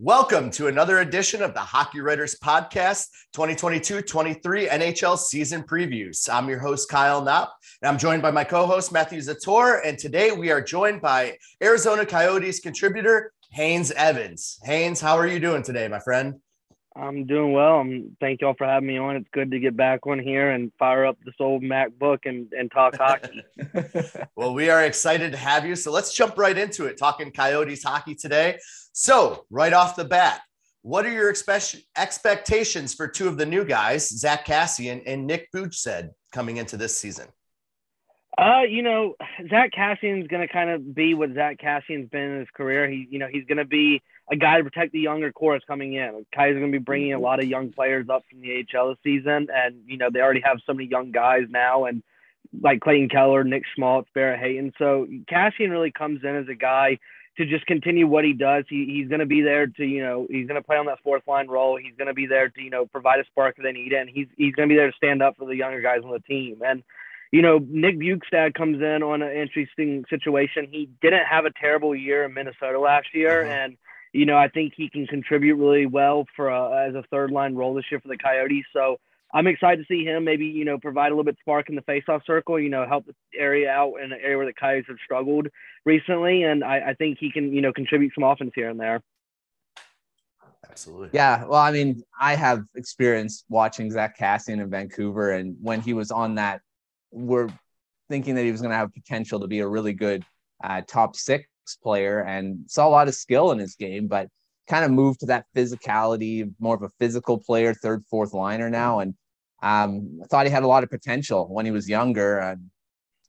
Welcome to another edition of the Hockey Writers Podcast 2022 23 NHL season previews. I'm your host, Kyle Knopp, and I'm joined by my co host, Matthew Zator. And today we are joined by Arizona Coyotes contributor, Haynes Evans. Haynes, how are you doing today, my friend? I'm doing well. I'm, thank y'all for having me on. It's good to get back on here and fire up this old MacBook and, and talk hockey. well, we are excited to have you. So let's jump right into it, talking Coyotes hockey today. So, right off the bat, what are your expect- expectations for two of the new guys, Zack Kassian and Nick Bjugstad, coming into this season? Uh, you know, Zack Kassian's going to kind of be what Zack Kassian's been in his career. He, you know, he's going to be a guy to protect the younger core is coming in. Kai's going to be bringing a lot of young players up from the AHL this season, and you know they already have so many young guys now, and like Clayton Keller, Nick Schmaltz, Barrett Hayton. So Kassian really comes in as a guy to just continue what he does. He, he's going to be there to, you know, he's going to play on that fourth line role. He's going to be there to, you know, provide a spark if they need it. And he's, he's going to be there to stand up for the younger guys on the team. And, you know, Nick Bjugstad comes in on an interesting situation. He didn't have a terrible year in Minnesota last year. Mm-hmm. And, you know, I think he can contribute really well for a, as a third line role this year for the Coyotes. So I'm excited to see him maybe, you know, provide a little bit of spark in the faceoff circle, you know, help the area out in an area where the Coyotes have struggled recently. And I, I think he can, you know, contribute some offense here and there. Absolutely. Yeah. Well, I mean, I have experience watching Zack Kassian in Vancouver, and when he was on that, we're thinking that he was going to have potential to be a really good uh, top six player and saw a lot of skill in his game, but kind of moved to that physicality, more of a physical player, third, fourth liner now. And um, I thought he had a lot of potential when he was younger, uh,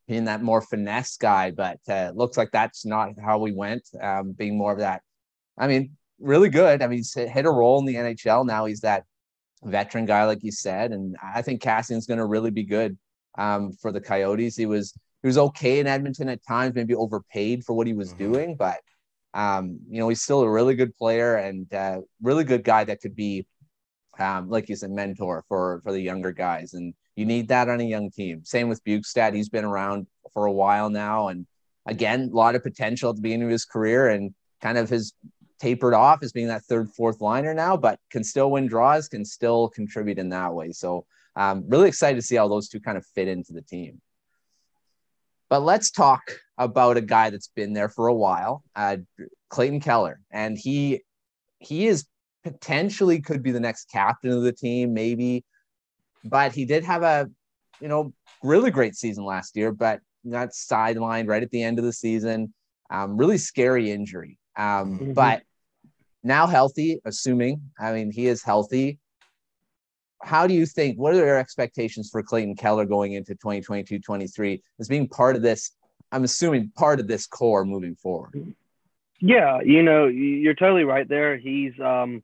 being that more finesse guy, but uh, looks like that's not how we went, um, being more of that. I mean, really good. I mean, he's hit a role in the NHL. Now he's that veteran guy, like you said. And I think Kassian's going to really be good um, for the Coyotes. He was he was okay in Edmonton at times, maybe overpaid for what he was mm-hmm. doing, but um, you know, he's still a really good player and uh, really good guy that could be, um, like he's a mentor for for the younger guys. And you need that on a young team. Same with Bjugstad. He's been around for a while now, and again, a lot of potential at the beginning of his career, and kind of has tapered off as being that third, fourth liner now, but can still win draws, can still contribute in that way. So, um, really excited to see how those two kind of fit into the team. But let's talk about a guy that's been there for a while, uh, Clayton Keller, and he he is potentially could be the next captain of the team, maybe. But he did have a you know really great season last year, but got sidelined right at the end of the season. Um, really scary injury. Um, mm-hmm. But now healthy, assuming I mean he is healthy how do you think what are your expectations for clayton keller going into 2022-23 as being part of this i'm assuming part of this core moving forward? Yeah you know you're totally right there. He's um,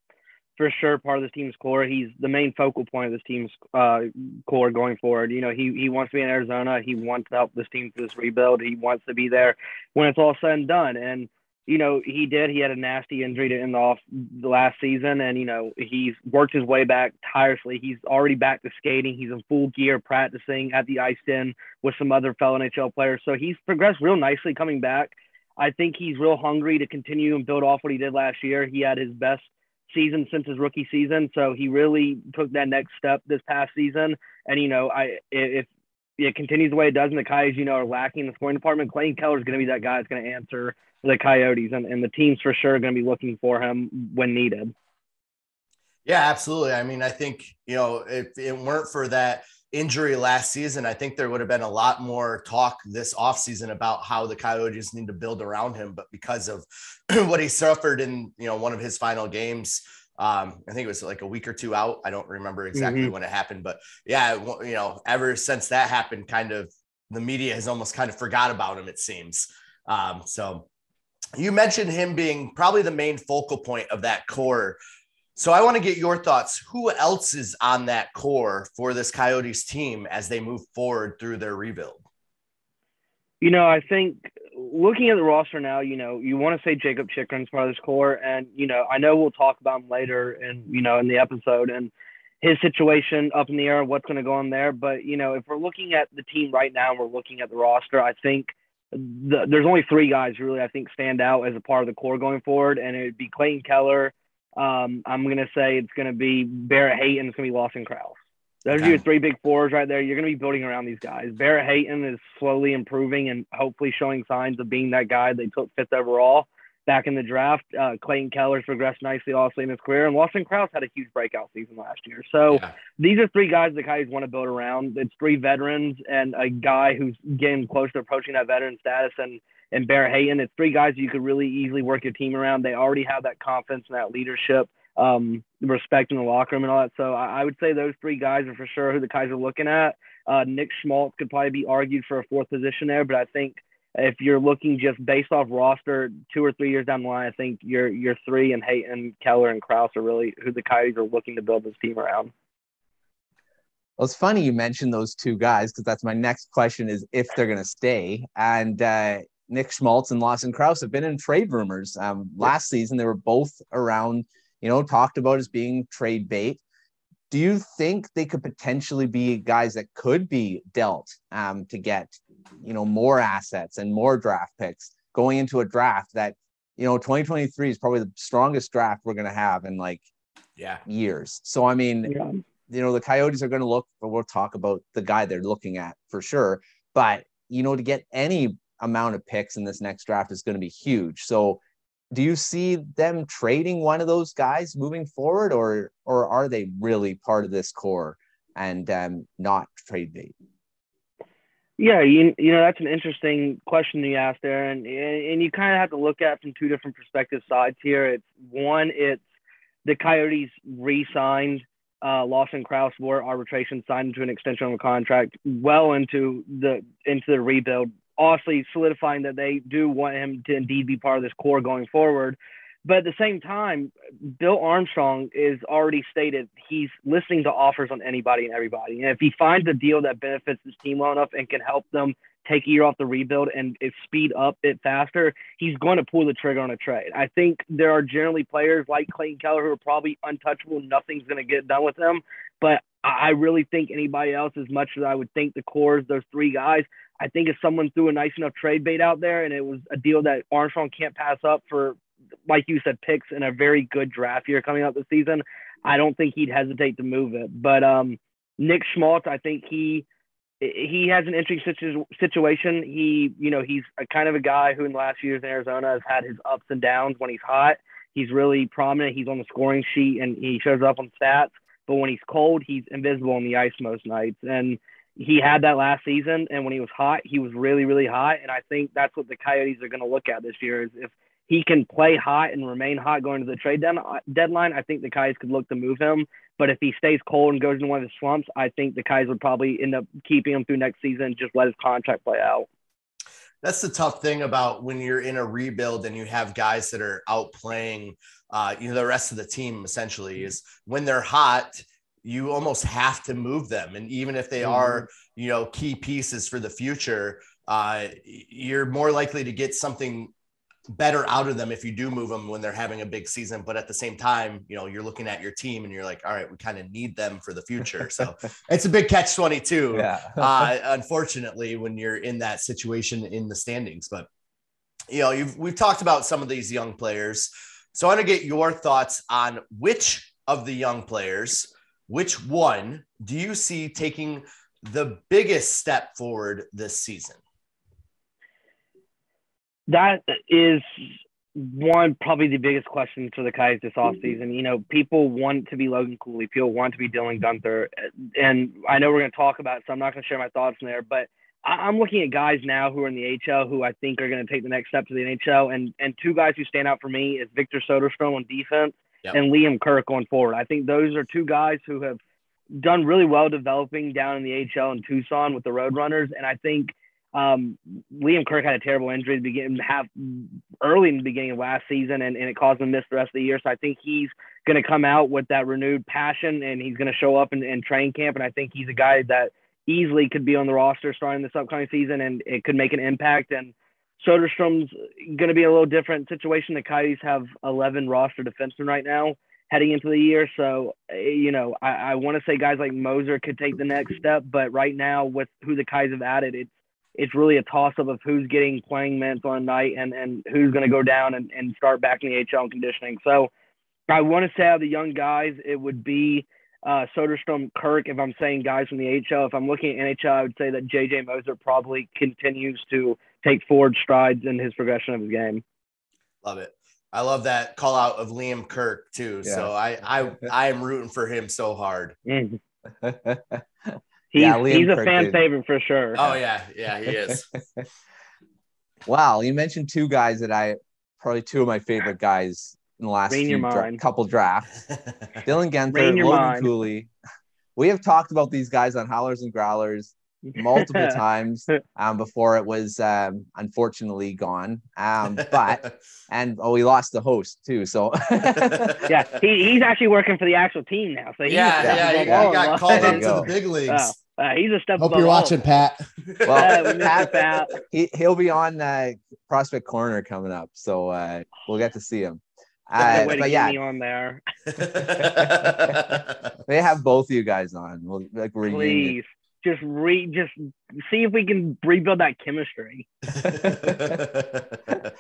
for sure part of this team's core. He's the main focal point of this team's uh, core going forward. You know he, he wants to be in arizona. He wants to help this team through this rebuild. He wants to be there when it's all said and done. And you know, he did. He had a nasty injury to end off the last season, and you know, he's worked his way back tirelessly. He's already back to skating. He's in full gear, practicing at the ice den with some other fellow NHL players. So he's progressed real nicely coming back. I think he's real hungry to continue and build off what he did last year. He had his best season since his rookie season, so he really took that next step this past season. And you know, I if it continues the way it does, and the Coyotes, you know, are lacking in the scoring department, Clayton Keller is going to be that guy that's going to answer the Coyotes, and, and the team's for sure are going to be looking for him when needed. Yeah, absolutely. I mean, I think, you know, if it weren't for that injury last season, I think there would have been a lot more talk this offseason about how the Coyotes need to build around him. But because of what he suffered in, you know, one of his final games, um, I think it was like a week or two out. I don't remember exactly mm-hmm. when it happened, but yeah, you know, ever since that happened, kind of the media has almost kind of forgot about him, it seems. Um, so you mentioned him being probably the main focal point of that core. So I want to get your thoughts. Who else is on that core for this Coyotes team as they move forward through their rebuild? You know, I think looking at the roster now, you know, you want to say Jakob Chychrun's part of this core, and you know, I know we'll talk about him later, and you know, in the episode, and his situation up in the air, what's going to go on there. But you know, if we're looking at the team right now, we're looking at the roster. I think the, there's only three guys really I think stand out as a part of the core going forward, and it would be Clayton Keller, Um, I'm going to say it's going to be Barrett Hayton. It's going to be Lawson Crouse. Those Okay. are your three big fours right there. You're going to be building around these guys. Barrett Hayton is slowly improving and hopefully showing signs of being that guy they took fifth overall back in the draft. Uh, Clayton Keller's progressed nicely also in his career, and Lawson Crouse had a huge breakout season last year. So Yeah. these are three guys the guys want to build around. It's three veterans and a guy who's getting close to approaching that veteran status and and Barrett Hayton. It's three guys you could really easily work your team around. They already have that confidence and that leadership, um, respect in the locker room and all that. So I, I would say those three guys are for sure who the guys are looking at. Uh, Nick Schmaltz could probably be argued for a fourth position there, but I think if you're looking just based off roster two or three years down the line, I think your your three and Hayton, Keller, and Crouse are really who the Coyotes are looking to build this team around. Well, it's funny you mentioned those two guys because that's my next question is if they're going to stay. And uh, Nick Schmaltz and Lawson Crouse have been in trade rumors. Um, last season, they were both around, you know, talked about as being trade bait. Do you think they could potentially be guys that could be dealt um, to get, you know, more assets and more draft picks going into a draft that, you know, 2023 is probably the strongest draft we're going to have in like Yeah. years. So, I mean, Yeah. you know the coyotes are going to look but we'll talk about the guy they're looking at for sure but you know to get any amount of picks in this next draft is going to be huge so do you see them trading one of those guys moving forward or or are they really part of this core and um, not trade bait Yeah, you, you know that's an interesting question you asked there, and and you kind of have to look at from two different perspective sides here. It's one, it's the Coyotes re-signed uh, Lawson Crouse for arbitration, signed into an extension on the contract, well into the into the rebuild, obviously solidifying that they do want him to indeed be part of this core going forward. But at the same time, Bill Armstrong is already stated he's listening to offers on anybody and everybody. And if he finds a deal that benefits his team well enough and can help them take a year off the rebuild and speed up it faster, he's going to pull the trigger on a trade. I think there are generally players like Clayton Keller who are probably untouchable. Nothing's going to get done with them. But I really think anybody else, as much as I would think the cores, those three guys, I think if someone threw a nice enough trade bait out there and it was a deal that Armstrong can't pass up for, like you said, picks in a very good draft year coming up this season, I don't think he'd hesitate to move it. But um, Nick Schmaltz, I think he he has an interesting situ- situation. He, you know, he's a kind of a guy who in the last few years in Arizona has had his ups and downs. When he's hot, he's really prominent. He's on the scoring sheet and he shows up on stats. But when he's cold, he's invisible on the ice most nights. And he had that last season. And when he was hot, he was really, really hot. And I think that's what the Coyotes are going to look at this year is if he can play hot and remain hot going to the trade dead- uh, deadline, I think the Coyotes could look to move him. But if he stays cold and goes into one of the slumps, I think the Coyotes would probably end up keeping him through next season just let his contract play out. That's the tough thing about when you're in a rebuild and you have guys that are out playing, uh, you know, the rest of the team essentially is when they're hot, you almost have to move them. And even if they are, you know, key pieces for the future, uh, you're more likely to get something better out of them if you do move them when they're having a big season. But at the same time, you know, you're looking at your team and you're like, all right, we kind of need them for the future. So it's a big catch 22. yeah uh, unfortunately, when you're in that situation in the standings. But you know, you've we've talked about some of these young players. So I want to get your thoughts on which of the young players, which one do you see taking the biggest step forward this season? That is one probably the biggest question for the Coyotes this offseason. You know, people want to be Logan Cooley, people want to be Dylan Guenther, and I know we're going to talk about it, so I'm not going to share my thoughts in there. But I- I'm looking at guys now who are in the AHL who I think are going to take the next step to the NHL, and and two guys who stand out for me is Victor Soderstrom on defense Yep. and Liam Kirk going forward. I think those are two guys who have done really well developing down in the AHL in Tucson with the Roadrunners, and I think um, Liam Kirk had a terrible injury to begin half early in the beginning of last season, and, and it caused him to miss the rest of the year. So I think he's going to come out with that renewed passion, and he's going to show up in, in train camp. And I think he's a guy that easily could be on the roster starting this upcoming season, and it could make an impact. And Soderstrom's going to be a little different situation. The Coyotes have 11 roster defensemen right now heading into the year. So, eh, you know, I, I want to say guys like Moser could take the next step, but right now with who the Coyotes have added, it's it's really a toss up of who's getting playing minutes on night and, and who's going to go down and, and start back in the AHL and conditioning. So I want to say out of the young guys, it would be uh, Soderstrom, Kirk. If I'm saying guys from the AHL, if I'm looking at NHL, I would say that JJ Moser probably continues to take forward strides in his progression of his game. Love it. I love that call out of Liam Kirk too. Yeah. So I I I am rooting for him so hard. Mm. he's yeah, he's a Kirk fan is. favorite for sure. Oh yeah, yeah, he is. wow, you mentioned two guys that I probably two of my favorite guys in the last few dra- couple drafts. Dylan Guenther, Logan mind. Cooley. We have talked about these guys on Howlers and Growlers multiple times um, before it was um, unfortunately gone. Um, but and oh, we lost the host too. So yeah, he, he's actually working for the actual team now. So yeah, yeah, he, got, he got called up to the big leagues. Oh. Uh, he's a step. Hope you're watching, Pat. Well, Pat, Pat. He he'll be on uh, Prospect Corner coming up, so uh, we'll get to see him. Uh, but yeah, on there. they have both of you guys on. We'll, like Please, just re just see if we can rebuild that chemistry.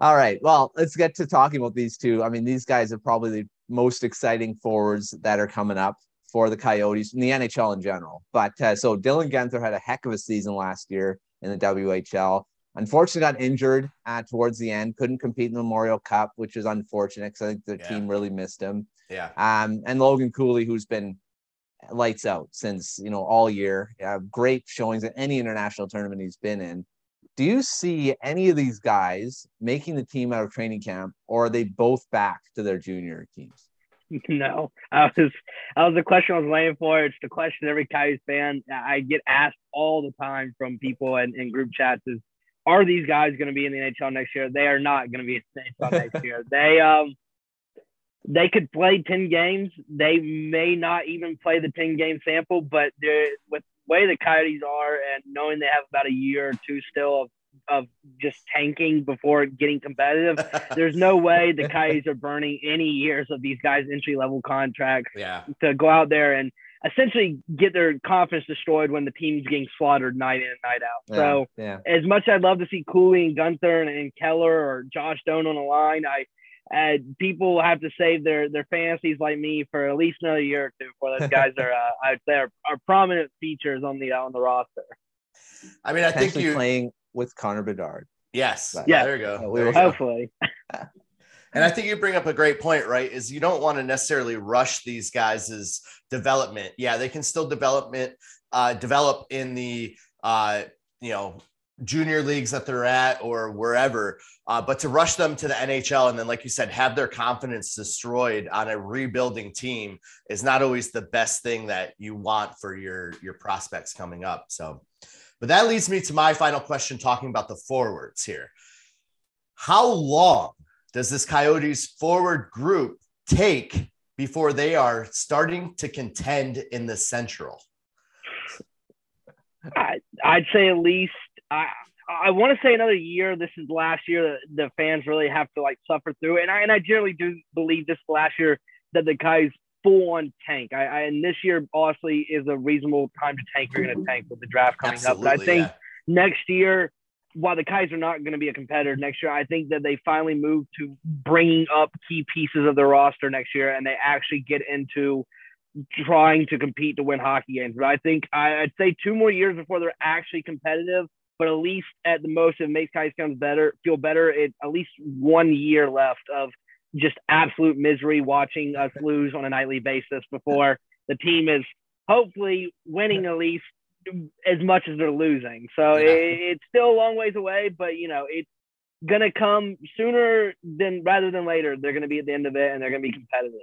All right. Well, let's get to talking about these two. I mean, these guys are probably the most exciting forwards that are coming up for the Coyotes in the NHL in general. But uh, so Dylan Guenther had a heck of a season last year in the WHL. Unfortunately, got injured uh, towards the end. Couldn't compete in the Memorial Cup, which is unfortunate because I think the yeah. team really missed him. Yeah. Um, and Logan Cooley, who's been lights out since you know all year. Uh, great showings at any international tournament he's been in. Do you see any of these guys making the team out of training camp, or are they both back to their junior teams? No, I was that was the question I was waiting for. It's the question every Coyotes fan I get asked all the time from people in, in group chats is, are these guys going to be in the NHL next year? They are not going to be in the NHL next year. They um they could play 10 games. They may not even play the 10 game sample, but with the way the Coyotes are and knowing they have about a year or two still of, of just tanking before getting competitive, there's no way the Coyotes are burning any years of these guys' entry level contracts yeah. to go out there and essentially get their confidence destroyed when the team's getting slaughtered night in and night out. Yeah, so yeah. as much as I'd love to see Cooley and Guenther and, and Keller or Josh Stone on the line, I uh, people have to save their their fantasies like me for at least another year or two before those guys are uh, I'd say are, are, prominent features on the on the roster. I mean, I think you playing with Connor Bedard. Yes. Yeah. There you go. There you hopefully. And I think you bring up a great point, right? Is you don't want to necessarily rush these guys' development. Yeah, they can still development uh, develop in the uh, you know junior leagues that they're at or wherever. Uh, but to rush them to the NHL and then, like you said, have their confidence destroyed on a rebuilding team is not always the best thing that you want for your your prospects coming up. So, but that leads me to my final question, talking about the forwards here. How long does this Coyotes forward group take before they are starting to contend in the Central? I, I'd say at least I I want to say another year. This is last year that the fans really have to like suffer through, and I and I generally do believe this last year that the guys full on tank. I, I, and this year honestly is a reasonable time to tank. You're going to tank with the draft coming Absolutely, up. But I think yeah. next year, while the Kais are not going to be a competitor next year, I think that they finally move to bringing up key pieces of the roster next year, and they actually get into trying to compete to win hockey games. But I think I, I'd say two more years before they're actually competitive but at least at the most, it makes guys comes better, feel better. It at least one year left of just absolute misery watching us lose on a nightly basis before the team is hopefully winning at least as much as they're losing. So yeah. it, it's still a long ways away, but you know it's gonna come sooner than rather than later. They're gonna be at the end of it, and they're gonna be competitive.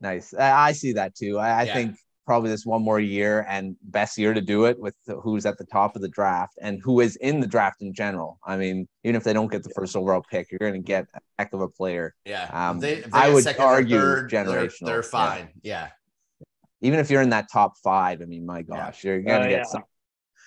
Nice. I see that too. I, I yeah. think probably this one more year and best year to do it with who's at the top of the draft and who is in the draft in general. I mean, even if they don't get the first overall pick, you're going to get a heck of a player. Yeah. Um, they, I would argue third, generational. They're, they're fine. Yeah. yeah. Even if you're in that top five, I mean, my gosh, yeah. you're going to oh, get yeah. some.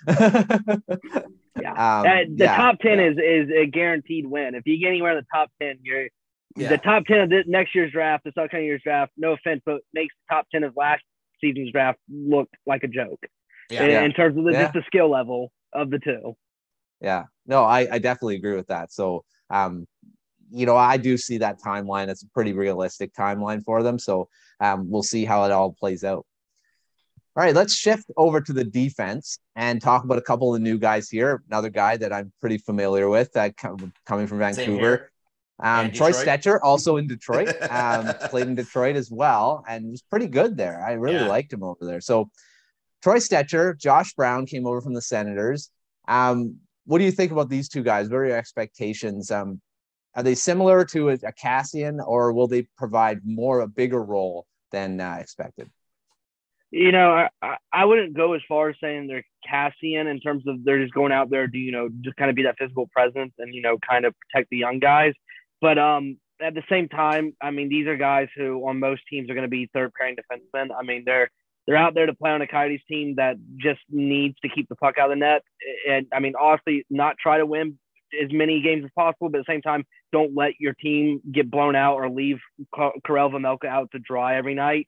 yeah. Um, the yeah, top 10 is, is a guaranteed win. If you get anywhere in the top 10, you're, the top 10 of this next year's draft, this upcoming year's draft, no offense, but makes the top 10 of last season's draft look like a joke yeah. in, in, terms of the, just the skill level of the two. Yeah, no, I, I definitely agree with that. So, um, you know, I do see that timeline. It's a pretty realistic timeline for them. So um, we'll see how it all plays out. All right, let's shift over to the defense and talk about a couple of the new guys here. Another guy that I'm pretty familiar with, uh, coming from Vancouver. Um, Troy Stecher, also in Detroit, um, played in Detroit as well, and was pretty good there. I really yeah. liked him over there. So, Troy Stecher, Josh Brown came over from the Senators. Um, what do you think about these two guys? What are your expectations? Um, are they similar to a, a Kassian, or will they provide more a bigger role than uh, expected? you know, I, I wouldn't go as far as saying they're Kassian in terms of they're just going out there to, you know, just kind of be that physical presence and, you know, kind of protect the young guys. But um, at the same time, I mean, these are guys who on most teams are going to be third pairing defensemen. I mean, they're they're out there to play on a Coyotes team that just needs to keep the puck out of the net. And I mean, honestly, not try to win as many games as possible, but at the same time, don't let your team get blown out or leave Karel Vejmelka out to dry every night.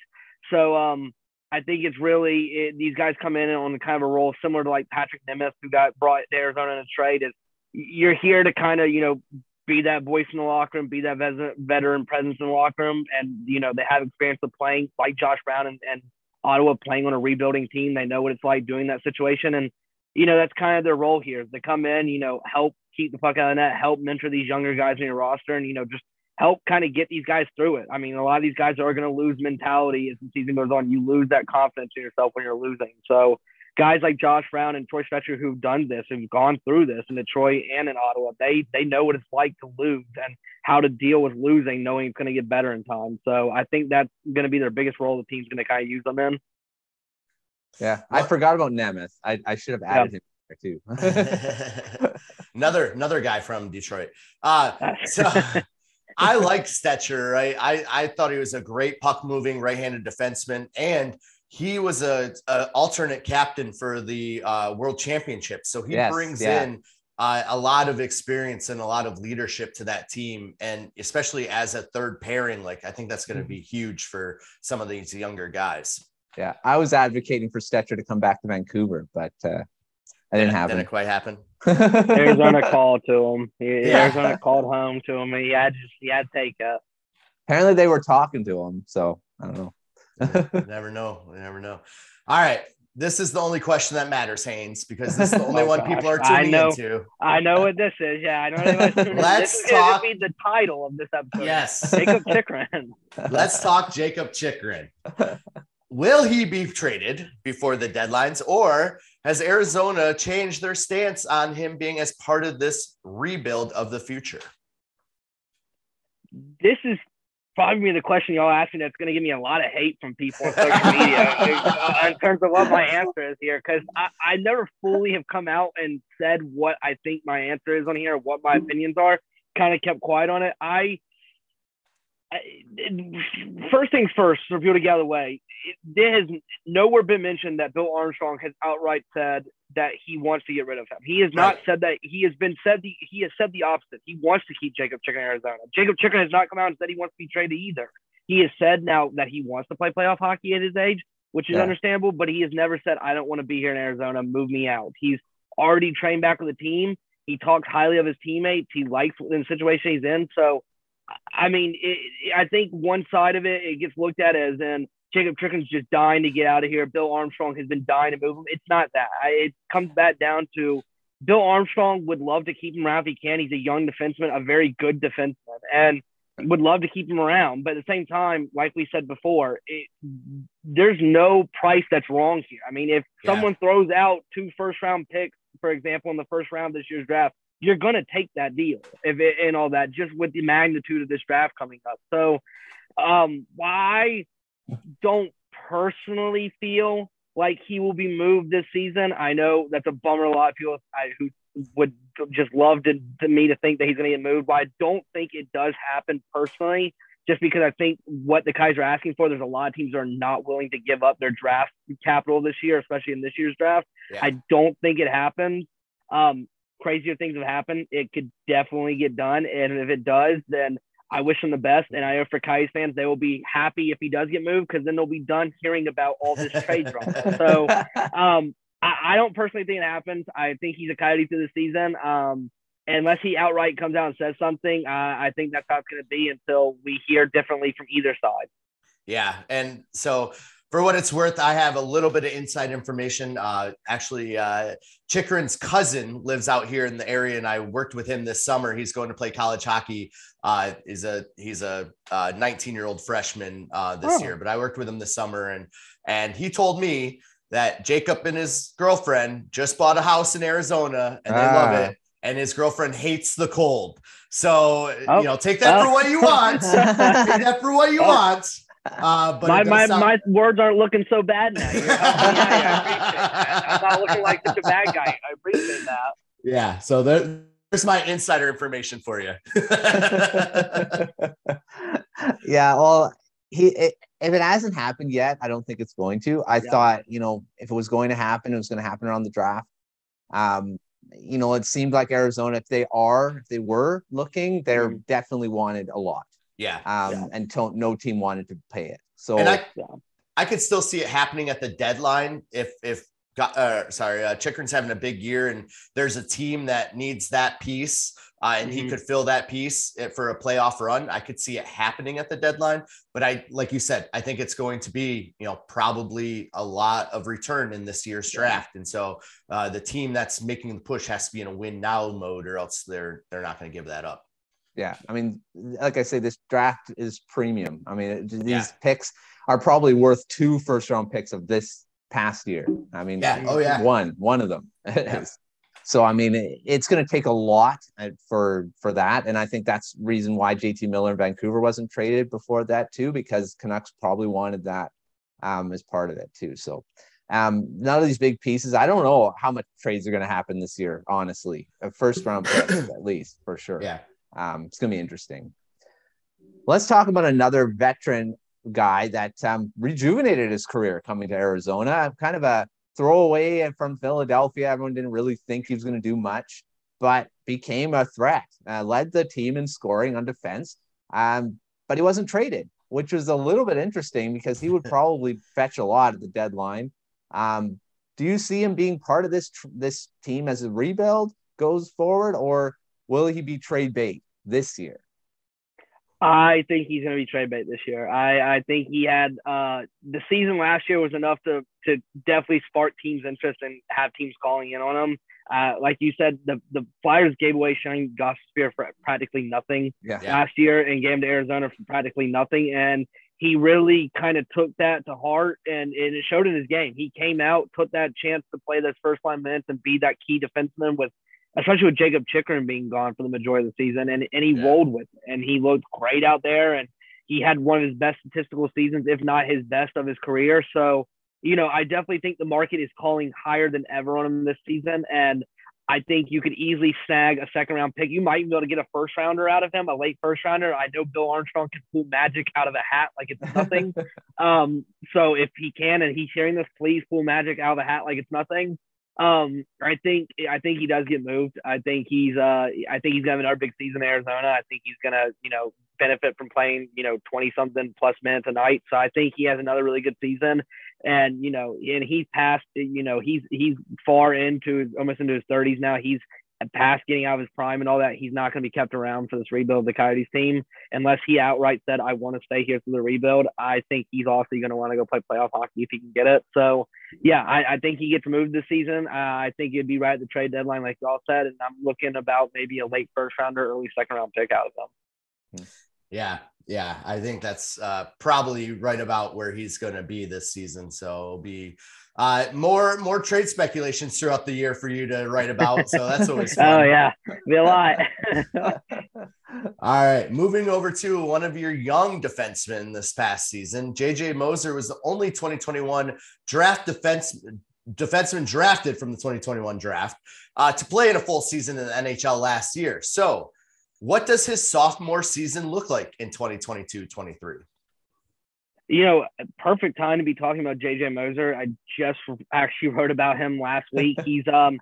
So, um, I think it's really it, these guys come in on kind of a role similar to like Patrik Nemeth, who got brought to Arizona in a trade. Is you're here to kind of you know be that voice in the locker room, be that veteran presence in the locker room, and you know they have experience of playing like Josh Brown and, and Ottawa playing on a rebuilding team. They know what it's like doing that situation, and you know that's kind of their role here. They come in, you know, help keep the puck out of the net, help mentor these younger guys in your roster, and you know just help kind of get these guys through it. I mean, a lot of these guys are going to lose mentality as the season goes on. You lose that confidence in yourself when you're losing. So guys like Josh Brown and Troy Stecher who've done this, who've gone through this in Detroit and in Ottawa, they they know what it's like to lose and how to deal with losing, knowing it's going to get better in time. So I think that's going to be their biggest role. The team's going to kind of use them in. Yeah, I forgot about Nemeth. I, I should have added him too. another another guy from Detroit. Uh, so I like Stecher. right? I, I thought he was a great puck moving right handed defenseman, and he was a, a, alternate captain for the uh, World Championship. So he yes, brings yeah. in uh, a lot of experience and a lot of leadership to that team, and especially as a third pairing, like I think that's going to be mm-hmm. huge for some of these younger guys. Yeah, I was advocating for Stecher to come back to Vancouver, but uh, I didn't happen. Didn't quite happen. Arizona called to him. He, yeah. Arizona called home to him. He had just he had take up. Apparently, they were talking to him. So I don't know. never know. We never know. All right. This is the only question that matters, Haynes, because this is the oh, only oh, one gosh. people are tuning I know, into. I know what this is. Yeah, I know. Let's this talk. Be the title of this episode. Yes, Jakob Chychrun. Let's talk Jakob Chychrun. Will he be traded before the deadlines, or has Arizona changed their stance on him being as part of this rebuild of the future? This is probably the question y'all asking that's going to give me a lot of hate from people on social media uh, in terms of what my answer is here because I, I never fully have come out and said what I think my answer is on here, what my mm-hmm. opinions are. Kind of kept quiet on it. I first things first, for people to get out of the way, there has nowhere been mentioned that Bill Armstrong has outright said that he wants to get rid of him. He has not right. said that. He has been said the he has said the opposite. He wants to keep Jakob Chychrun in Arizona. Jakob Chychrun has not come out and said he wants to be traded either. He has said now that he wants to play playoff hockey at his age, which is yeah. understandable. But he has never said I don't want to be here in Arizona. Move me out. He's already trained back with the team. He talks highly of his teammates. He likes the situation he's in. So I mean, it, I think one side of it, it gets looked at as um, in Jakob Chychrun's just dying to get out of here. Bill Armstrong has been dying to move him. It's not that. I, it comes back down to Bill Armstrong would love to keep him around if he can. He's a young defenseman, a very good defenseman, and would love to keep him around. But at the same time, like we said before, it, there's no price that's wrong here. I mean, if yeah. someone throws out two first round picks, for example, in the first round of this year's draft, you're going to take that deal if it, and all that just with the magnitude of this draft coming up. So, um, I don't personally feel like he will be moved this season. I know that's a bummer. A lot of people I, who would just love to, to me to think that he's going to get moved, but I don't think it does happen personally. Just because I think what the Kaiser are asking for, there's a lot of teams that are not willing to give up their draft capital this year, especially in this year's draft. Yeah. I don't think it happens. Um, crazier things have happened, it could definitely get done. And if it does, then I wish him the best. And I know for Coyotes fans, they will be happy if he does get moved because then they'll be done hearing about all this trade drama. So um, I, I, don't personally think it happens. I think he's a Coyote through the season. Um, unless he outright comes out and says something, uh, I think that's how it's going to be until we hear differently from either side. Yeah, and so for what it's worth, I have a little bit of inside information. Uh, actually, uh, Chychrun's cousin lives out here in the area, and I worked with him this summer. He's going to play college hockey. Uh, is a he's a 19 uh, year old freshman uh, this oh. year, but I worked with him this summer, and and he told me that Jakob and his girlfriend just bought a house in Arizona, and they ah. love it. And his girlfriend hates the cold. So, oh. you know, take that oh. for what you want. take that for what you oh. want. Uh, but my my, sound... my words aren't looking so bad now. I am not looking like such a bad guy. I appreciate that. Yeah. So there, there's my insider information for you. yeah. Well, he it, if it hasn't happened yet, I don't think it's going to. I yeah. thought you know if it was going to happen, it was going to happen around the draft. Um, you know, it seemed like Arizona, if they are, if they were looking, they're mm. definitely wanted a lot. Yeah. Um, yeah. and to, no team wanted to pay it. So and I, yeah. I could still see it happening at the deadline if if uh, sorry, uh, Chychrun's having a big year, and there's a team that needs that piece, uh, and mm-hmm. he could fill that piece eh, for a playoff run. I could see it happening at the deadline, but I, like you said, I think it's going to be, you know, probably a lot of return in this year's draft, and so uh, the team that's making the push has to be in a win now mode, or else they're they're not going to give that up. Yeah, I mean, like I say, this draft is premium. I mean, these yeah. picks are probably worth two first round picks of this past year. I mean, yeah, oh yeah, one one of them yeah. So I mean, it's going to take a lot uh, for for that, and I think that's reason why JT Miller in Vancouver wasn't traded before that too, because Canucks probably wanted that um, as part of it too. So um, none of these big pieces. I don't know how much trades are going to happen this year. Honestly, a first round pick at least for sure. Yeah. Um, it's going to be interesting. Let's talk about another veteran guy that um, rejuvenated his career coming to Arizona. Kind of a throwaway from Philadelphia. Everyone didn't really think he was going to do much, but became a threat. Uh, led the team in scoring on defense, um, but he wasn't traded, which was a little bit interesting because he would probably fetch a lot at the deadline. Um, do you see him being part of this this team as a rebuild goes forward, or will he be trade bait? this year? I think he's going to be trade bait this year. I, I think he had uh, the season last year was enough to to definitely spark teams' interest and have teams calling in on him. Uh, like you said, the the Flyers gave away Shane Gostisbehere for practically nothing yeah. last year and gave him to Arizona for practically nothing. And he really kind of took that to heart and, and it showed in his game. He came out, took that chance to play those first line minutes and be that key defenseman with especially with Jakob Chychrun being gone for the majority of the season, and and he yeah. rolled with it, and he looked great out there, and he had one of his best statistical seasons, if not his best of his career. So, you know, I definitely think the market is calling higher than ever on him this season, and I think you could easily snag a second round pick. You might even be able to get a first rounder out of him, a late first rounder. I know Bill Armstrong can pull magic out of a hat like it's nothing. um, so if he can and he's hearing this, please pull magic out of the hat like it's nothing. Um, I think I think he does get moved. I think he's uh I think he's gonna have another big season in Arizona. I think he's gonna, you know, benefit from playing, you know, 20 something plus minutes a night. So I think he has another really good season. And, you know, and he's past, you know, he's he's far into almost into his 30s now. He's past getting out of his prime and all that, he's not going to be kept around for this rebuild of the Coyotes team unless he outright said, I want to stay here for the rebuild. I think he's also going to want to go play playoff hockey if he can get it. So, yeah, I, I think he gets moved this season. Uh, I think it'd be right at the trade deadline, like y'all said. And I'm looking about maybe a late first rounder, early second round pick out of them. Yeah. Yeah. I think that's uh, probably right about where he's going to be this season. So it'll be uh, more more trade speculations throughout the year for you to write about. So that's always fun. oh yeah, be a lot. All right, moving over to one of your young defensemen this past season. JJ Moser was the only 2021 draft defense defenseman drafted from the 2021 draft uh, to play in a full season in the NHL last year. So, what does his sophomore season look like in 2022-23? you know, perfect time to be talking about JJ Moser. I just actually wrote about him last week. He's, um,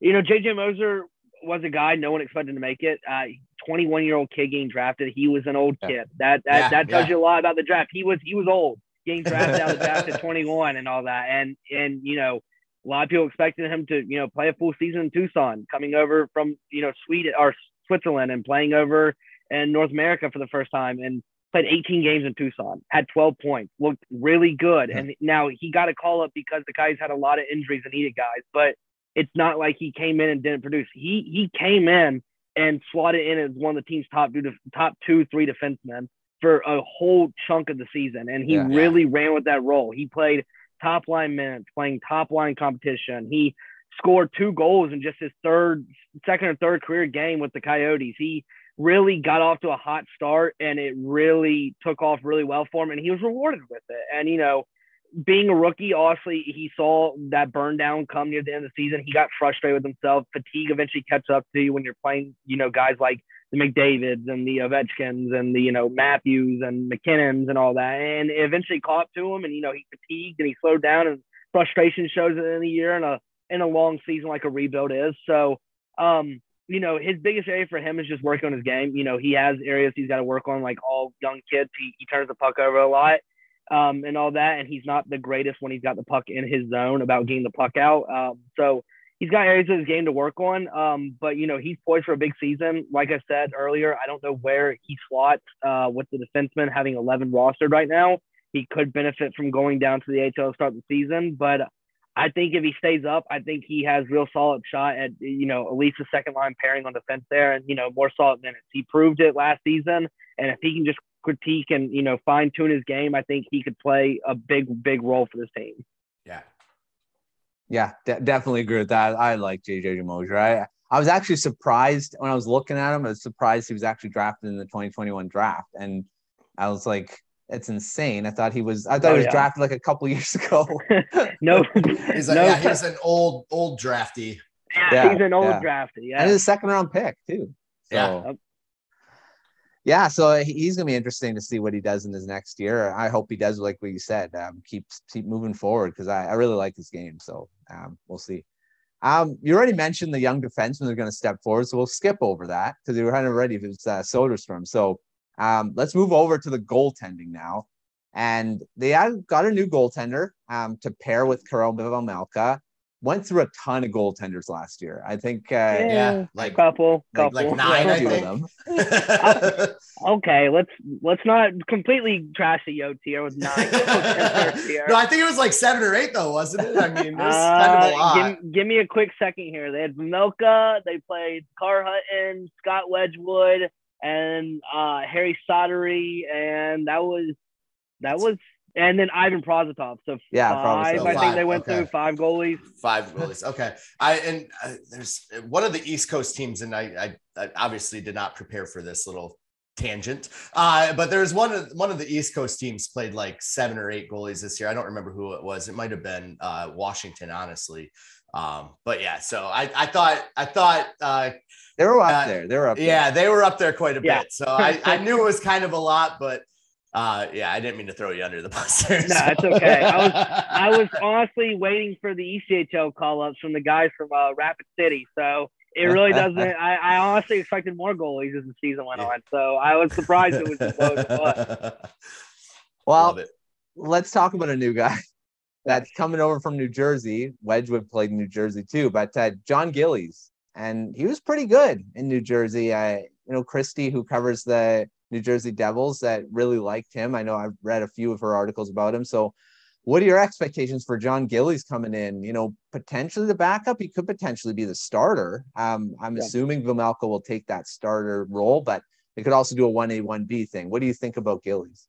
you know, JJ Moser was a guy no one expected to make it. Uh, 21 year old kid getting drafted. He was an old kid. That that, yeah, that tells yeah. you a lot about the draft. He was he was old getting drafted out of the draft at 21 and all that. And and you know, a lot of people expected him to, you know, play a full season in Tucson, coming over from, you know, Sweden or Switzerland and playing over in North America for the first time and played 18 games in Tucson, had 12 points, looked really good. Yeah. And now he got a call up because the guys had a lot of injuries and needed guys, but it's not like he came in and didn't produce. He he came in and slotted in as one of the team's top two, top two, three defensemen for a whole chunk of the season, and he yeah, really yeah. ran with that role. He played top line minutes, playing top line competition. He scored two goals in just his third, second or third career game with the Coyotes. He really got off to a hot start, and it really took off really well for him, and he was rewarded with it. And you know, being a rookie, honestly, he saw that burn down come near the end of the season. He got frustrated with himself. Fatigue eventually catches up to you when you're playing, you know, guys like the McDavids and the Ovechkins and the, you know, Matthews and MacKinnons and all that. And eventually caught up to him and, you know, he fatigued and he slowed down and frustration shows in a year and a in a long season like a rebuild is. So um, you know, his biggest area for him is just working on his game. You know, he has areas he's got to work on, like all young kids. He, he turns the puck over a lot um, and all that. And he's not the greatest when he's got the puck in his zone about getting the puck out. Um, so he's got areas of his game to work on. Um, but you know, he's poised for a big season. Like I said earlier, I don't know where he slots uh, with the defenseman having 11 rostered right now. He could benefit from going down to the AHL to start the season, but I think if he stays up, I think he has real solid shot at you know at least a second line pairing on defense there, and you know more solid minutes. He proved it last season, and if he can just critique and you know fine tune his game, I think he could play a big big role for this team. Yeah, yeah, de- definitely agree with that. I like JJ Moser. I I was actually surprised when I was looking at him. I was surprised he was actually drafted in the 2021 draft, and I was like, "It's insane." I thought he was. I thought oh, he was yeah. drafted like a couple years ago. no, he's like, no. yeah, he's an old old drafty. Yeah, yeah he's an old yeah. drafty. Yeah, and he's a second round pick too. So, yeah yeah, so he's going to be interesting to see what he does in his next year. I hope he does like what you said, um, keep keep moving forward because I, I really like this game. So um, we'll see. Um, you already mentioned the young defensemen are going to step forward, so we'll skip over that because we were kind of ready if it's uh, Soderstrom. So um, let's move over to the goaltending now. And they have got a new goaltender um, to pair with Karel Vejmelka went through a ton of goaltenders last year. I think, uh, yeah, yeah, like couple, like, couple, like nine, I think. them. okay, let's let's not completely trash the Yotes here with nine. no, I think it was like seven or eight though, wasn't it? I mean, it was uh, kind of a lot. Give, give, me a quick second here. They had Milka, they played Carter Hutton, Scott Wedgewood, and uh, Harri Säteri, and that was that was and then Ivan Prosvetov. So yeah, five. I think they went okay. through five goalies. Five goalies. Okay. I and uh, there's one of the East Coast teams, and I, I, I obviously did not prepare for this little tangent. Uh, but there's one of one of the East Coast teams played like seven or eight goalies this year. I don't remember who it was. It might have been uh, Washington, honestly. Um, but yeah, so I, I thought I thought uh, they were up uh, there. They were up. Yeah, there. they were up there quite a yeah. bit. So I, I knew it was kind of a lot, but uh, yeah, I didn't mean to throw you under the bus there. No, so. it's okay. I was I was honestly waiting for the ECHL call ups from the guys from uh, Rapid City. So it really doesn't. I, I honestly expected more goalies as the season went on. So I was surprised it was as low as it was. Well, let's talk about a new guy that's coming over from New Jersey. Wedgewood played in New Jersey too, but uh, Jon Gillies, and he was pretty good in New Jersey. I, you know, Christy, who covers the New Jersey Devils that really liked him. I know I've read a few of her articles about him. So, what are your expectations for Jon Gillies coming in? You know, potentially the backup. He could potentially be the starter. Um, I'm yeah. assuming Vejmelka will take that starter role, but they could also do a one A one B thing. What do you think about Gillies?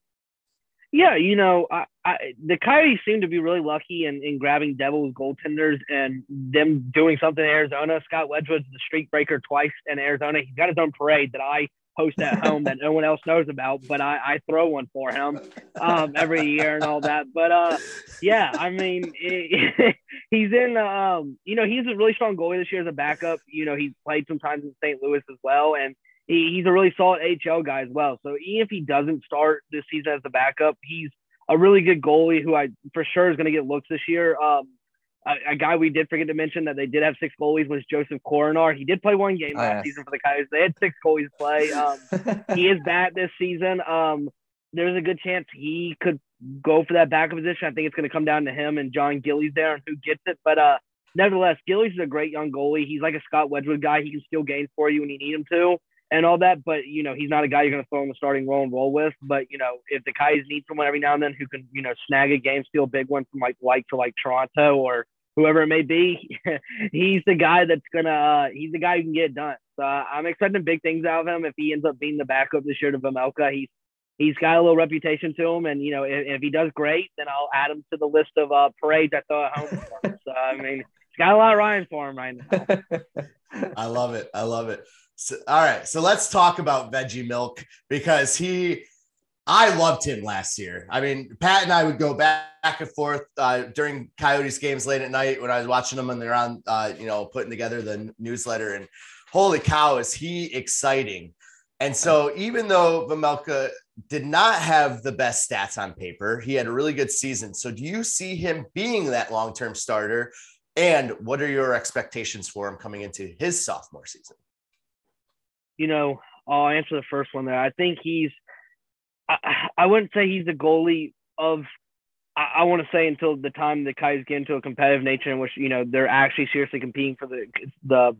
Yeah, you know, I, I, the Coyotes seem to be really lucky in, in grabbing Devils goaltenders and them doing something in Arizona. Scott Wedgewood's the streak breaker twice in Arizona. He's got his own parade that I host at home that no one else knows about, but I, I throw one for him um, every year and all that. But uh, yeah, I mean, it, he's in, um, you know, he's a really strong goalie this year as a backup. You know, he's played sometimes in St. Louis as well, and he's a really solid AHL guy as well. So even if he doesn't start this season as the backup, he's a really good goalie who I for sure is going to get looks this year. Um, a, a, guy we did forget to mention that they did have six goalies was Josef Kořenář. He did play one game oh, last yes. season for the Coyotes. They had six goalies play. Um, he is back this season. Um, there's a good chance he could go for that backup position. I think it's going to come down to him and Jon Gillies there and who gets it. But uh, nevertheless, Gillies is a great young goalie. He's like a Scott Wedgewood guy. He can steal games for you when you need him to and all that. But you know, he's not a guy you're going to throw in the starting role and roll with. But you know, if the guys need someone every now and then who can, you know, snag a game, steal a big one from like like to like Toronto or whoever it may be, he's the guy that's gonna. Uh, he's the guy who can get done. So uh, I'm expecting big things out of him. If he ends up being the backup this year to Vejmelka, he's he's got a little reputation to him, and you know, if, if he does great, then I'll add him to the list of uh, parades I throw at home. so I mean, he's got a lot of Ryan for him right now. I love it. I love it. So, all right, so let's talk about Vejmelka because he, I loved him last year. I mean, Pat and I would go back, back and forth uh, during Coyotes games late at night when I was watching them and they're on, uh, you know, putting together the newsletter. And holy cow, is he exciting! And so, even though Vejmelka did not have the best stats on paper, he had a really good season. So, do you see him being that long term starter? And what are your expectations for him coming into his sophomore season? You know, I'll answer the first one there. I think he's, I, I wouldn't say he's the goalie of, I, I want to say until the time the Kais get into a competitive nature in which, you know, they're actually seriously competing for the, the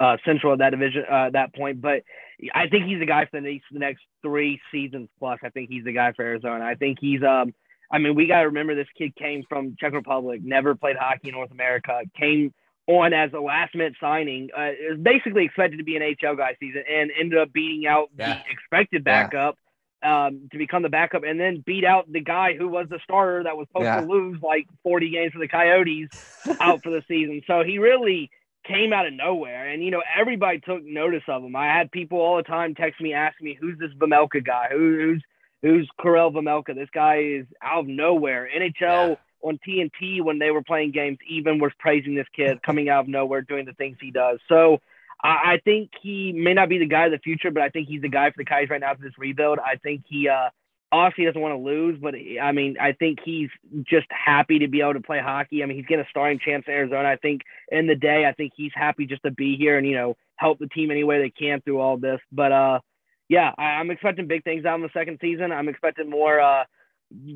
uh, central of that division uh, at that point. But I think he's the guy for the next, the next three seasons plus. I think he's the guy for Arizona. I think he's, um, I mean, we got to remember this kid came from Czech Republic, never played hockey in North America, came on as a last minute signing. Uh, it was basically expected to be an AHL guy season and ended up beating out yeah. the expected backup yeah. um, to become the backup and then beat out the guy who was the starter that was supposed yeah. to lose like 40 games for the Coyotes out for the season. So he really came out of nowhere. And, you know, everybody took notice of him. I had people all the time text me, asking me, who's this Vejmelka guy? Who, who's who's Karel Vejmelka? This guy is out of nowhere. NHL on TNT when they were playing games even was praising this kid coming out of nowhere doing the things he does. So I, I think he may not be the guy of the future, but I think he's the guy for the Kais right now for this rebuild. I think he uh obviously doesn't want to lose, but I mean, I think he's just happy to be able to play hockey. I mean, he's getting a starting chance in Arizona. I think in the day, I think he's happy just to be here and, you know, help the team any way they can through all this. But, uh, yeah, I, am expecting big things out in the second season. I'm expecting more, uh,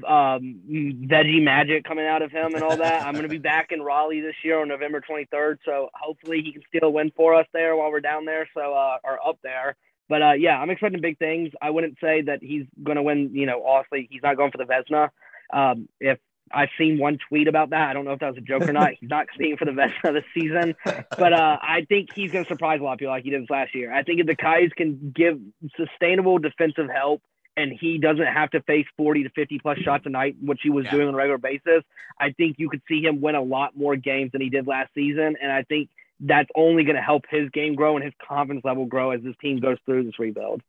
um, veggie magic coming out of him and all that. I'm going to be back in Raleigh this year on November 23rd, so hopefully he can steal a win for us there while we're down there, so uh, or up there. But uh, yeah, I'm expecting big things. I wouldn't say that he's going to win. You know, honestly, he's not going for the Vezina. Um, if I've seen one tweet about that. I don't know if that was a joke or not. He's not seeing for the Vezina this season, but uh, I think he's going to surprise a lot of people like he did last year. I think if the Kais can give sustainable defensive help and he doesn't have to face 40 to 50 plus shots a night, which he was yeah. doing on a regular basis, I think you could see him win a lot more games than he did last season. And I think that's only going to help his game grow and his confidence level grow as this team goes through this rebuild.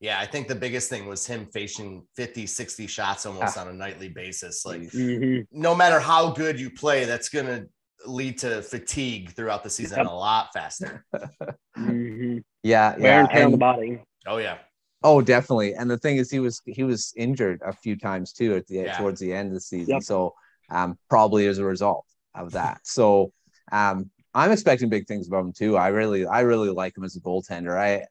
Yeah, I think the biggest thing was him facing 50, 60 shots almost ah. on a nightly basis. Like, mm-hmm. no matter how good you play, that's going to lead to fatigue throughout the season yep. a lot faster. mm-hmm. Yeah, yeah. and tear on the body. Oh, yeah. Oh, definitely. And the thing is, he was he was injured a few times too at the yeah. towards the end of the season. Yep. So um, probably as a result of that. So um, I'm expecting big things about him too. I really I really like him as a goaltender. I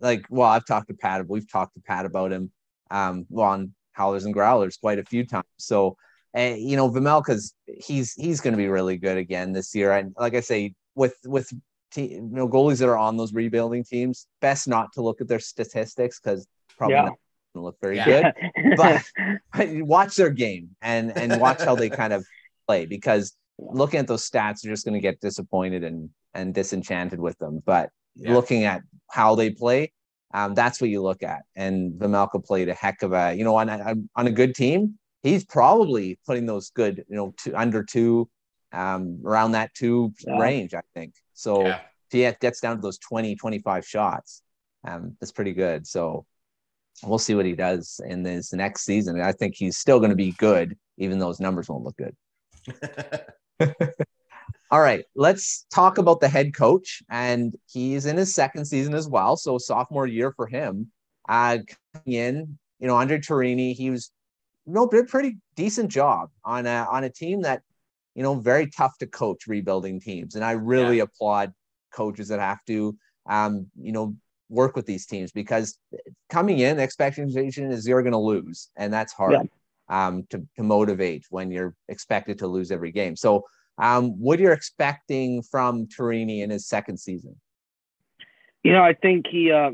like well, I've talked to Pat. We've talked to Pat about him um, on Howlers and Growlers quite a few times. So uh, you know, Vejmelka's he's he's going to be really good again this year. And like I say, with with you know, goalies that are on those rebuilding teams, best not to look at their statistics because probably yeah. not going to look very yeah. good. But, but watch their game and and watch how they kind of play because looking at those stats, you're just going to get disappointed and and disenchanted with them. But yeah. looking at how they play, um, that's what you look at. And Vejmelka played a heck of a, you know, on a, on a good team, he's probably putting those good, you know, two, under two, um, around that two yeah. range, I think. So yeah. if he gets down to those 20, 25 shots, um, that's pretty good. So we'll see what he does in this next season. I think he's still going to be good, even though his numbers won't look good. All right, let's talk about the head coach. And he's in his second season as well. So sophomore year for him. Uh, coming in, you know, Andre Tourigny, he was you know, did a pretty decent job on a on a team that you know, very tough to coach rebuilding teams. And I really yeah. applaud coaches that have to, um, you know, work with these teams because coming in, expectation is you're going to lose, and that's hard yeah. um, to, to motivate when you're expected to lose every game. So Um, what are you're expecting from Tourigny in his second season? You know, I think he. Uh,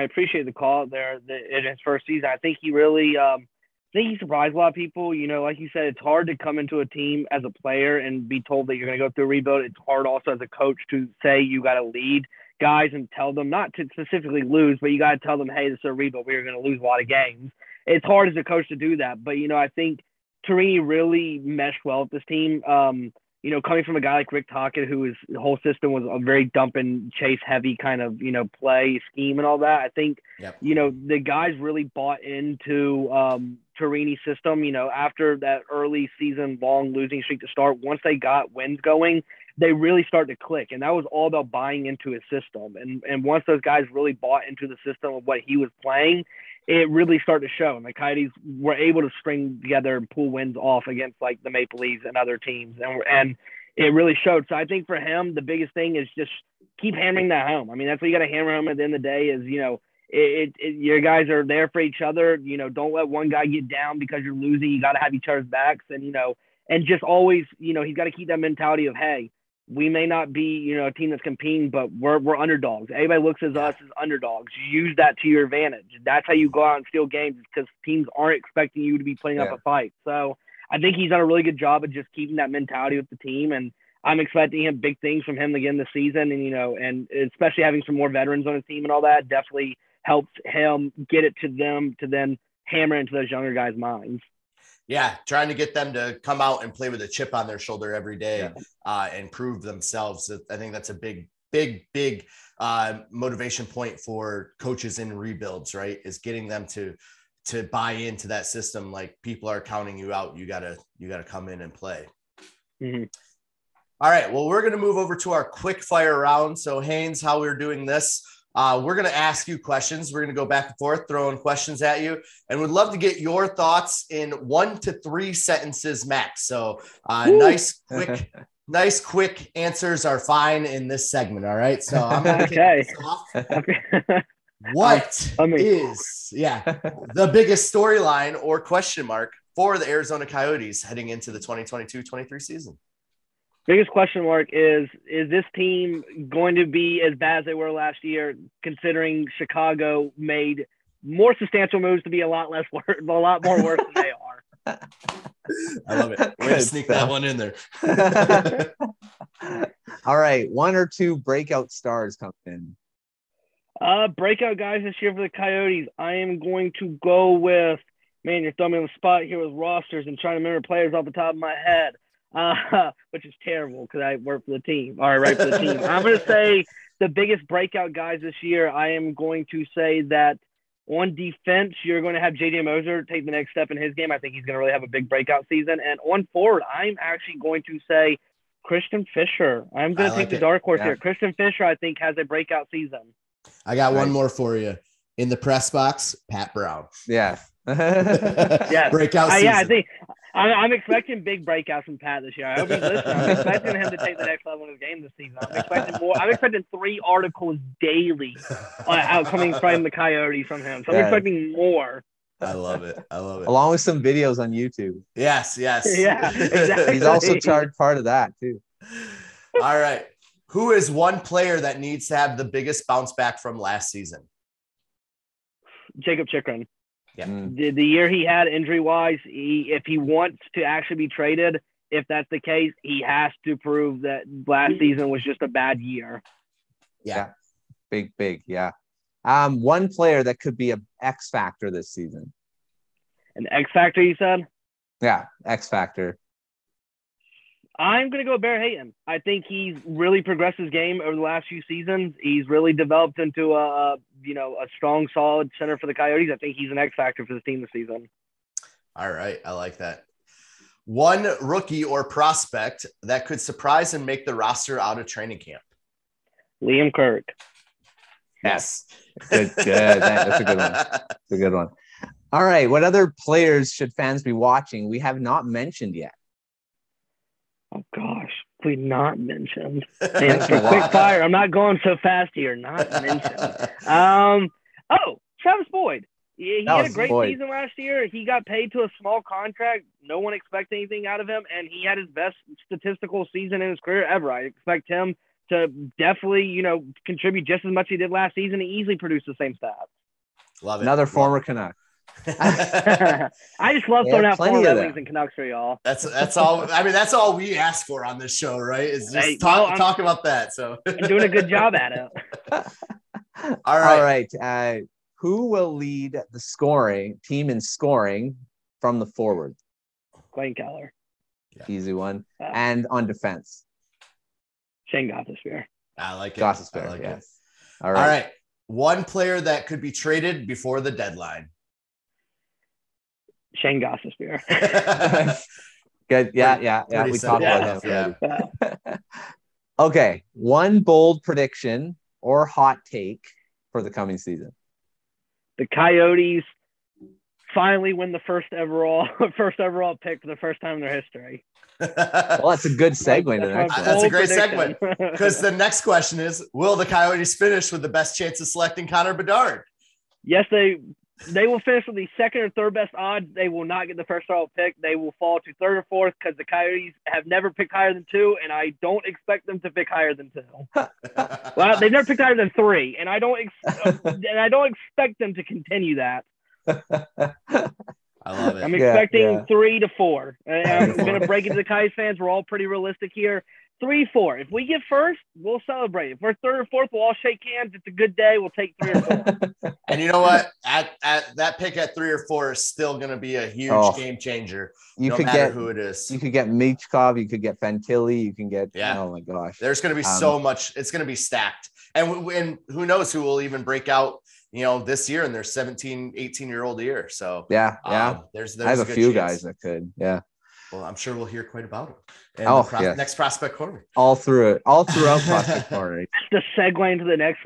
I appreciate the call there in his first season. I think he really. Um, I think he surprised a lot of people. You know, like you said, it's hard to come into a team as a player and be told that you're going to go through a rebuild. It's hard also as a coach to say you got to lead guys and tell them not to specifically lose, but you got to tell them, hey, this is a rebuild. We're going to lose a lot of games. It's hard as a coach to do that, but you know, I think Tourigny really meshed well with this team. Um, you know, coming from a guy like Rick Tocchet, who his whole system was a very dump and chase heavy kind of, you know, play scheme and all that. I think, yep. you know, the guys really bought into um, Tourigny's system. You know, after that early season long losing streak to start, once they got wins going, they really start to click. And that was all about buying into his system. And and once those guys really bought into the system of what he was playing, it really started to show. And the Coyotes were able to string together and pull wins off against like the Maple Leafs and other teams. And and it really showed. So I think for him, the biggest thing is just keep hammering that home. I mean, that's what you got to hammer home at the end of the day is, you know, it, it, your guys are there for each other. You know, don't let one guy get down because you're losing. You got to have each other's backs, and you know, and just always, you know, he's got to keep that mentality of, hey, we may not be, you know, a team that's competing, but we're we're underdogs. Everybody looks at us as underdogs. Use that to your advantage. That's how you go out and steal games because teams aren't expecting you to be putting yeah. up a fight. So I think he's done a really good job of just keeping that mentality with the team, and I'm expecting him big things from him again this season. And you know, and especially having some more veterans on his team and all that definitely helps him get it to them to then hammer into those younger guys' minds yeah, trying to get them to come out and play with a chip on their shoulder every day yeah. uh, and prove themselves. I think that's a big, big, big uh, motivation point for coaches in rebuilds. Right, is getting them to to buy into that system. Like people are counting you out. You gotta you gotta come in and play. Mm-hmm. All right. Well, we're gonna move over to our quick fire round. So Haynes, how we're doing this. Uh, we're going to ask you questions. We're going to go back and forth, throwing questions at you, and we'd love to get your thoughts in one to three sentences max. So, uh, nice, quick, nice, quick answers are fine in this segment. All right. So, I'm going to okay. what I mean, is yeah the biggest storyline or question mark for the Arizona Coyotes heading into the 2022-23 season? Biggest question mark is is this team going to be as bad as they were last year considering chicago made more substantial moves to be a lot less worse a lot more worse than they are? I love it. Way to sneak that one in there. All right one or two breakout stars come in. Uh breakout guys this year for the coyotes. I am going to go with man you're throwing me on the spot here with rosters and trying to remember players off the top of my head uh, which is terrible because I work for the team. All right, right for the team. I'm going to say the biggest breakout guys this year. I am going to say that on defense, you're going to have JJ Moser take the next step in his game. I think he's going to really have a big breakout season. And on forward, I'm actually going to say Christian Fischer. I'm going to take the dark horse yeah. here. Christian Fischer, I think, has a breakout season. I got one more for you. In the press box, Pat Brown. Yeah. yeah. Breakout uh, yeah, I think I'm, I'm, expecting big breakouts from Pat this year. I hope he's listening. I'm expecting him to take the next level in his game this season. I'm expecting more. I'm expecting three articles daily uh, out coming from the Coyotes from him. So I'm yeah. expecting more. I love it. I love it. Along with some videos on YouTube. Yes, yes. Yeah, exactly. He's also charged part of that too. All right. Who is one player that needs to have the biggest bounce back from last season? Jakob Chychrun. Yeah. Mm. The, the year he had injury wise, he if he wants to actually be traded, if that's the case, he has to prove that last season was just a bad year. Yeah. yeah. Big, big. Yeah. Um, one player that could be a X factor this season. An X factor, you said? Yeah, X factor. I'm going to go Barrett Hayton. I think he's really progressed his game over the last few seasons. He's really developed into a, you know, a strong, solid center for the Coyotes. I think he's an X factor for the team this season. All right. I like that. One rookie or prospect that could surprise and make the roster out of training camp. Liam Kirk. Yes. Good, good. That's a good one. That's a good one. All right. What other players should fans be watching? We have not mentioned yet. Oh gosh, we not mentioned. And for quick fire, I'm not going so fast here. Not mentioned. Um. Oh, Travis Boyd. he, he had a great Boyd. season last year. He got paid to a small contract. No one expects anything out of him, and he had his best statistical season in his career ever. I expect him to definitely, you know, contribute just as much as he did last season and easily produce the same stats. Love it. Another Love former Canuck. I just love throwing out plenty former of Red. Wings and Canucks for y'all. That's that's all. I mean, that's all we ask for on this show, right? Is just Hey, talk well, talk about that. So, And doing a good job at it. all right. All right. Uh, who will lead the scoring team in scoring from the forward? Clayton Keller, Easy one. Uh, And on defense, Shane Gostisbehere. I like it. Goss's I like it. yes. All All right. right. One player that could be traded before the deadline. Shane Gostisbehere. Good. Yeah, yeah, yeah. We simple talked about enough, him. yeah. already. Okay. One bold prediction or hot take for the coming season. the Coyotes finally win the first overall first overall pick for the first time in their history. Well, that's a good segue to the That's next one. That's a great prediction. Because the next question is Will the Coyotes finish with the best chance of selecting Connor Bedard? yes, they they will finish with the second or third best odds. They will not get the first overall pick. They will fall to third or fourth because the Coyotes have never picked higher than two, and I don't expect them to pick higher than two. Well, they've never picked higher than three, and I don't ex- and I don't expect them to continue that. I love it. I'm expecting yeah. three to four. And I'm going to break it to the Coyotes fans. We're all pretty realistic here. Three, four. If we get first, we'll celebrate. If we're third or fourth, we'll all shake hands. It's a good day. We'll take three or four. And you know what? At, at that pick at three or four is still going to be a huge Oh. game changer, you no could matter get who it is. you could get Michkov, you could get Fantilli, you can get Yeah. oh my gosh. There's going to be Um, so much. It's going to be stacked. And, and who knows who will even break out, you know, this year in their 17, 18 year old year. So, Yeah, yeah. um, there's, there's I have a good few chance. guys that could. Yeah. Well, I'm sure we'll hear quite about them. And Oh, the pros- yes. next prospect corner. All through it. All throughout Prospect Corner. Just to segue into the next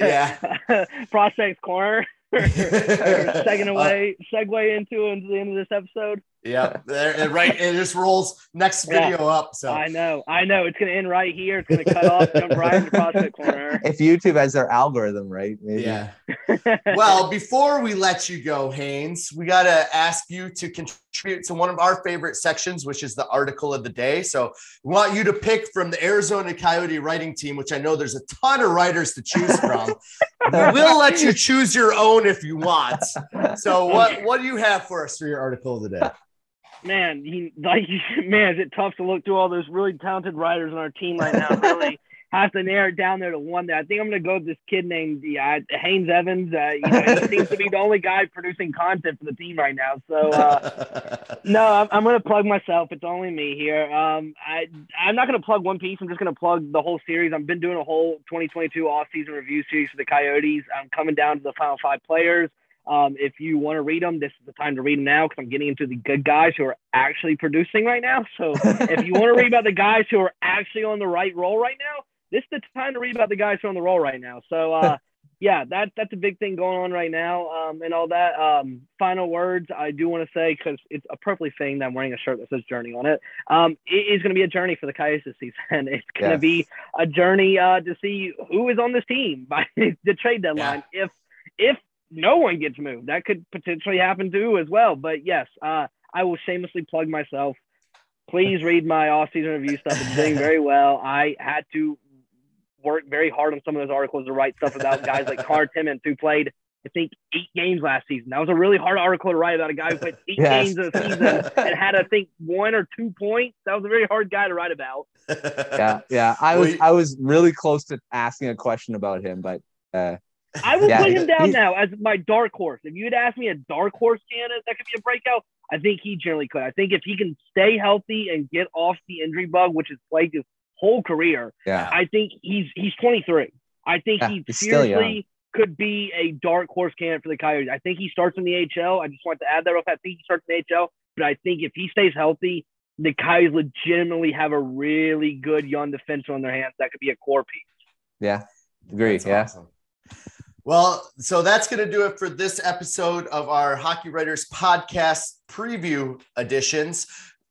Yeah. prospects corner. or second Uh, away, segue into into the end of this episode. Yeah, there, and right. It just rolls next Yeah. video up. So I know, I know. It's going to end right here. It's going to cut off, jump right into prospect corner. If YouTube has their algorithm right, maybe. yeah. well, before we let you go, Haynes, we got to ask you to contribute to one of our favorite sections, which is the article of the day. So we want you to pick from the Arizona Coyote writing team, which I know there's a ton of writers to choose from. we will let you choose your own if you want. So what what do you have for us for your article of the day? Man, he like man, is it tough to look through all those really talented riders on our team right now? Really have to narrow it down there to one. That I think I'm gonna go with this kid named yeah, Haynes Evans. Uh, you know, he seems to be the only guy producing content for the team right now. So uh, no, I'm, I'm gonna plug myself. It's only me here. Um, I I'm not gonna plug one piece. I'm just gonna plug the whole series. I've been doing a whole 2022 off-season review series for the Coyotes. I'm coming down to the final five players. Um, if you want to read them, this is the time to read them now because I'm getting into the good guys who are actually producing right now. So if you want to read about the guys who are actually on the right role right now, this is the time to read about the guys who are on the roll right now. So uh, yeah, that that's a big thing going on right now, um, and all that. Um, final words, I do want to say because it's appropriately saying that I'm wearing a shirt that says "Journey" on it. Um, it is going to be a journey for the Coyotes this season. It's going to Yes. be a journey uh, to see who is on this team by the trade deadline. If if no one gets moved, that could potentially happen too as well. But yes, uh, I will shamelessly plug myself. Please read my off-season review stuff. It's doing very well. I had to work very hard on some of those articles to write stuff about guys like Connor Timmons who played, I think, eight games last season. That was a really hard article to write about a guy who played eight Yes. games in a season and had, I think, one or two points. That was a very hard guy to write about. Yeah, yeah. I was Well, I was really close to asking a question about him, but uh, I will Yeah, put him down now as my dark horse. If you had asked me a dark horse candidate that could be a breakout, I think he generally could. I think if he can stay healthy and get off the injury bug, which has plagued his whole career, yeah, I think he's he's 23. I think Yeah, he he's seriously could be a dark horse candidate for the Coyotes. I think he starts in the AHL. I just want to add that. Up. I think he starts in the AHL, but I think if he stays healthy, the Coyotes legitimately have a really good young defenseman on their hands that could be a core piece. yeah. Agree. That's Yeah. awesome. Well, so that's going to do it for this episode of our Hockey Writers podcast preview editions.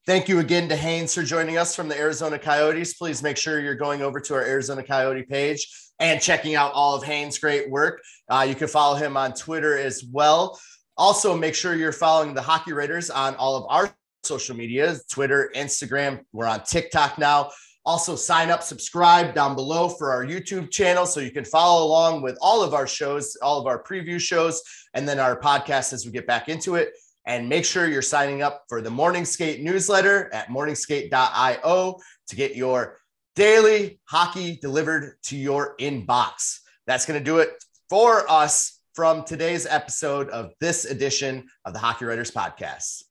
Thank you again to Haynes for joining us from the Arizona Coyotes. Please make sure you're going over to our Arizona Coyote page and checking out all of Haynes' great work. Uh, you can follow him on Twitter as well. Also, make sure you're following the Hockey Writers on all of our social media Twitter, Instagram. We're on TikTok now. Also, sign up, subscribe down below for our YouTube channel so you can follow along with all of our shows, all of our preview shows, and then our podcast as we get back into it. And make sure you're signing up for the Morning Skate newsletter at morningskate.io to get your daily hockey delivered to your inbox. That's going to do it for us from today's episode of this edition of the Hockey Writers Podcast.